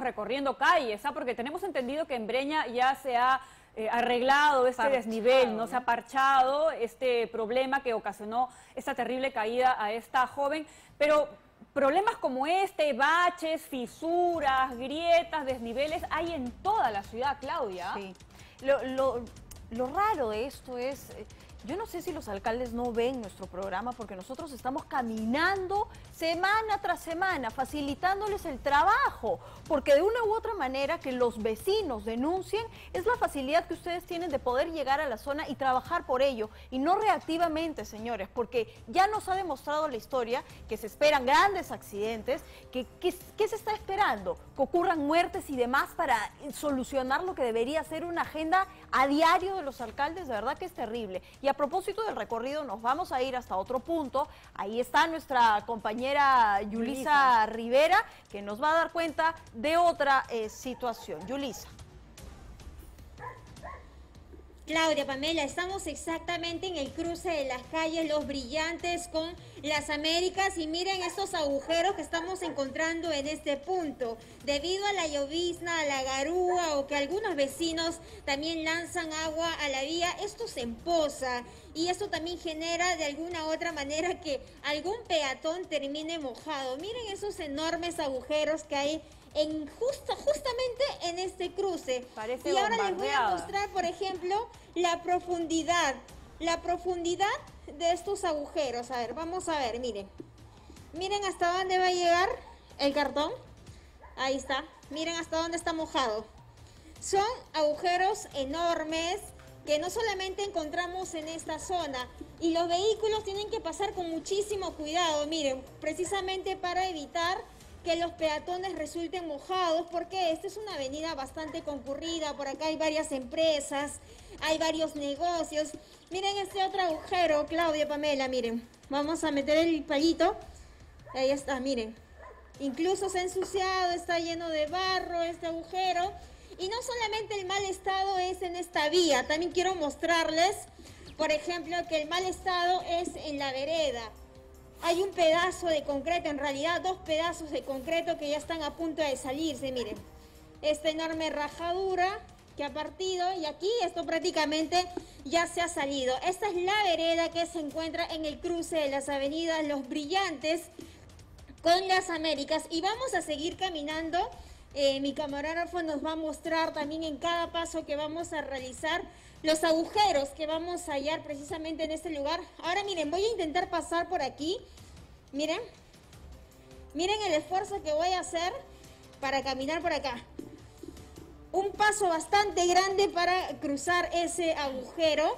recorriendo calles, ¿ah? porque tenemos entendido que en Breña ya se ha eh, arreglado este desnivel, ¿no? se ha parchado este problema que ocasionó esta terrible caída a esta joven, pero problemas como este, baches, fisuras, grietas, desniveles, hay en toda la ciudad, Claudia. Sí. Lo, lo, lo raro de esto es... Yo no sé si los alcaldes no ven nuestro programa porque nosotros estamos caminando semana tras semana, facilitándoles el trabajo, porque de una u otra manera que los vecinos denuncien es la facilidad que ustedes tienen de poder llegar a la zona y trabajar por ello, y no reactivamente, señores, porque ya nos ha demostrado la historia que se esperan grandes accidentes, que ¿qué se está esperando? Que ocurran muertes y demás para solucionar lo que debería ser una agenda a diario de los alcaldes, de verdad que es terrible. Y a propósito del recorrido, nos vamos a ir hasta otro punto. Ahí está nuestra compañera Yulisa, Rivera, que nos va a dar cuenta de otra eh, situación. Yulisa. Claudia, Pamela, estamos exactamente en el cruce de las calles Los Brillantes con las Américas y miren estos agujeros que estamos encontrando en este punto. Debido a la llovizna, a la garúa o que algunos vecinos también lanzan agua a la vía, esto se empoza y esto también genera de alguna otra manera que algún peatón termine mojado. Miren esos enormes agujeros que hay en justo, justamente en este cruce. Parece y ahora les voy a mostrar, por ejemplo, la profundidad. La profundidad de estos agujeros. A ver, vamos a ver, miren. Miren hasta dónde va a llegar el cartón. Ahí está. Miren hasta dónde está mojado. Son agujeros enormes que no solamente encontramos en esta zona. Y los vehículos tienen que pasar con muchísimo cuidado. Miren, precisamente para evitar que los peatones resulten mojados, porque esta es una avenida bastante concurrida, por acá hay varias empresas, hay varios negocios. Miren este otro agujero, Claudia, Pamela, miren, vamos a meter el palito, ahí está, miren. Incluso se ha ensuciado, está lleno de barro este agujero. Y no solamente el mal estado es en esta vía, también quiero mostrarles, por ejemplo, que el mal estado es en la vereda hay un pedazo de concreto, en realidad dos pedazos de concreto que ya están a punto de salirse, miren. Esta enorme rajadura que ha partido y aquí esto prácticamente ya se ha salido. Esta es la vereda que se encuentra en el cruce de las avenidas Los Brillantes con las Américas y vamos a seguir caminando. Eh, mi camarógrafo nos va a mostrar también en cada paso que vamos a realizar los agujeros que vamos a hallar precisamente en este lugar. Ahora miren, voy a intentar pasar por aquí. Miren. Miren el esfuerzo que voy a hacer para caminar por acá. Un paso bastante grande para cruzar ese agujero.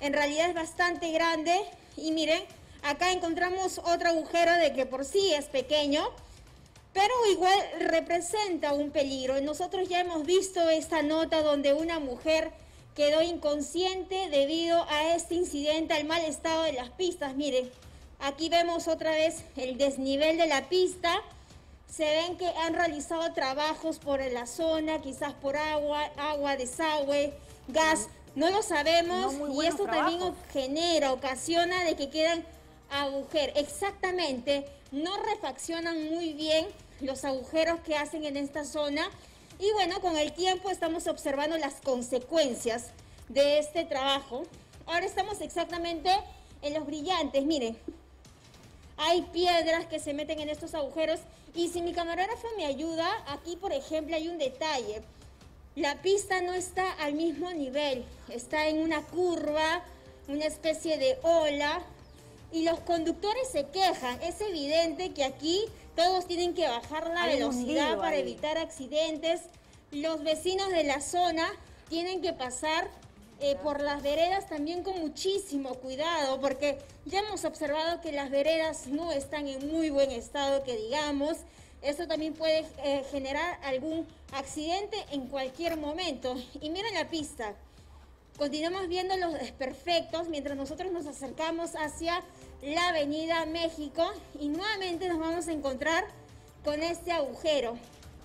En realidad es bastante grande. Y miren, acá encontramos otro agujero de que por sí es pequeño. Pero igual representa un peligro. Nosotros ya hemos visto esta nota donde una mujer quedó inconsciente debido a este incidente, al mal estado de las pistas. Miren, aquí vemos otra vez el desnivel de la pista. Se ven que han realizado trabajos por la zona, quizás por agua, agua, desagüe, gas, no lo sabemos. y esto también genera, ocasiona de que quedan agujeros. Exactamente, no refaccionan muy bien los agujeros que hacen en esta zona y bueno, con el tiempo estamos observando las consecuencias de este trabajo. Ahora estamos exactamente en los brillantes, miren. Hay piedras que se meten en estos agujeros y si mi camarógrafo me ayuda, aquí por ejemplo hay un detalle. La pista no está al mismo nivel, está en una curva, una especie de ola y los conductores se quejan. Es evidente que aquí todos tienen que bajar la velocidad para evitar accidentes. Los vecinos de la zona tienen que pasar eh, por las veredas también con muchísimo cuidado, porque ya hemos observado que las veredas no están en muy buen estado, que digamos. Esto también puede eh, generar algún accidente en cualquier momento. Y miren la pista. Continuamos viendo los desperfectos mientras nosotros nos acercamos hacia la avenida México y nuevamente nos vamos a encontrar con este agujero.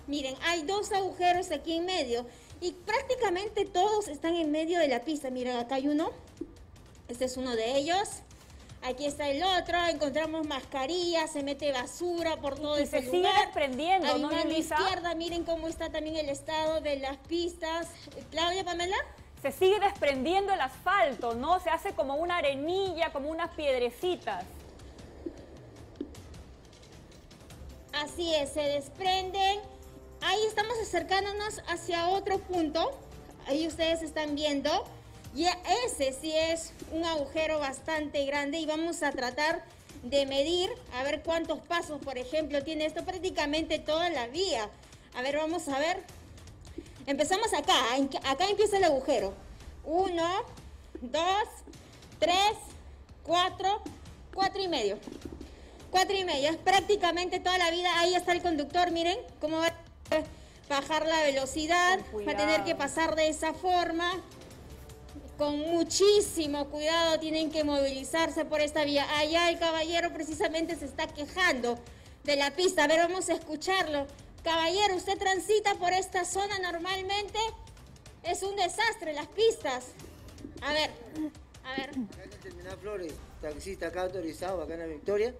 Miren, hay dos agujeros aquí en medio y prácticamente todos están en medio de la pista. Miren, acá hay uno. Este es uno de ellos. Aquí está el otro, encontramos mascarillas, se mete basura por todo y ese se lugar. sigue desprendiendo, a mi ¿no, mano Yulisa? izquierda, miren cómo está también el estado de las pistas. Claudia Pamela. Se sigue desprendiendo el asfalto, ¿no? Se hace como una arenilla, como unas piedrecitas. Así es, se desprenden. Ahí estamos acercándonos hacia otro punto. Ahí ustedes están viendo. Y ese sí es un agujero bastante grande y vamos a tratar de medir a ver cuántos pasos, por ejemplo, tiene esto prácticamente toda la vía. A ver, vamos a ver. Empezamos acá, en- acá empieza el agujero. Uno, dos, tres, cuatro, cuatro y medio. Cuatro y medio, es prácticamente toda la vida. Ahí está el conductor, miren cómo va a bajar la velocidad, va a tener que pasar de esa forma. Con muchísimo cuidado tienen que movilizarse por esta vía. Allá el caballero precisamente se está quejando de la pista. A ver, vamos a escucharlo. Caballero, usted transita por esta zona normalmente. Es un desastre las pistas. A ver, a ver. Acá en el Terminal Flores, taxista acá autorizado, acá en la Victoria.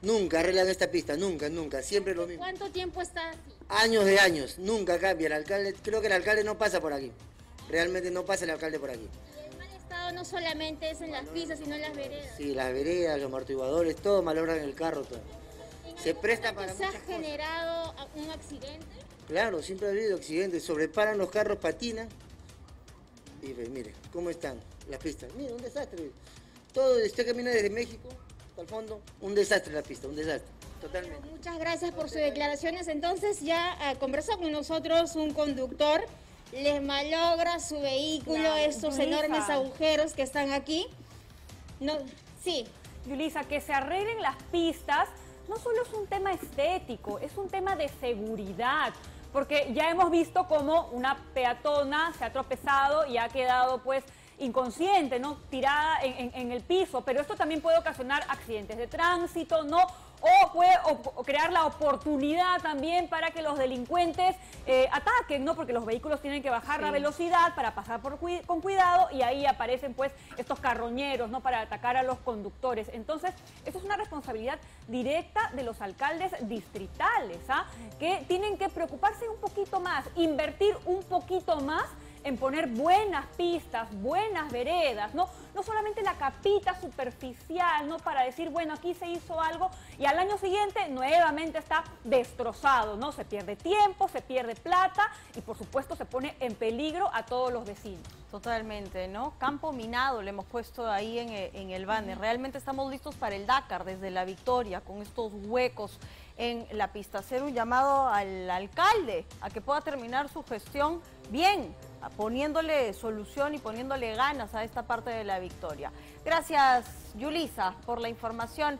Nunca arreglan esta pista, nunca, nunca, siempre lo mismo. ¿Cuánto tiempo está así? Años de años, nunca cambia. El alcalde, creo que el alcalde no pasa por aquí. Realmente no pasa el alcalde por aquí. Y el mal estado no solamente es en las pistas, sino en las veredas. Sí, las veredas, los amortiguadores, todo malogran el carro. Todo. Se presta para ¿Se ha muchas cosas. generado un accidente? Claro, siempre ha habido accidentes, sobreparan los carros, patinan. Y pues, mire, ¿cómo están las pistas? Mire, un desastre. Todo, este camino desde México hasta el fondo, un desastre la pista, un desastre, totalmente. Muchas gracias por sus declaraciones. Entonces ya eh, conversó con nosotros un conductor, les malogra su vehículo, Claro, estos Yulisa. enormes agujeros que están aquí. No, sí, Yulisa, que se arreglen las pistas no solo es un tema estético, es un tema de seguridad. Porque ya hemos visto cómo una peatona se ha tropezado y ha quedado pues inconsciente, ¿no? Tirada en, en- en el piso. Pero esto también puede ocasionar accidentes de tránsito, ¿no? O puede o- crear la oportunidad también para que los delincuentes eh, ataquen, ¿no? Porque los vehículos tienen que bajar la velocidad para pasar por con cuidado y ahí aparecen pues estos carroñeros, ¿no? Para atacar a los conductores. Entonces, esto es una responsabilidad directa de los alcaldes distritales, ¿ah? Que tienen que preocuparse un poquito más, invertir un poquito más en poner buenas pistas, buenas veredas, ¿no? No solamente la capita superficial, ¿no? Para decir, bueno, aquí se hizo algo y al año siguiente nuevamente está destrozado, ¿no? Se pierde tiempo, se pierde plata y por supuesto se pone en peligro a todos los vecinos. Totalmente, ¿no? Campo minado le hemos puesto ahí en, e- en el banner. Realmente estamos listos para el Dakar desde la victoria con estos huecos en la pista. Hacer un llamado al alcalde a que pueda terminar su gestión bien, poniéndole solución y poniéndole ganas a esta parte de la victoria. Gracias, Yulisa, por la información.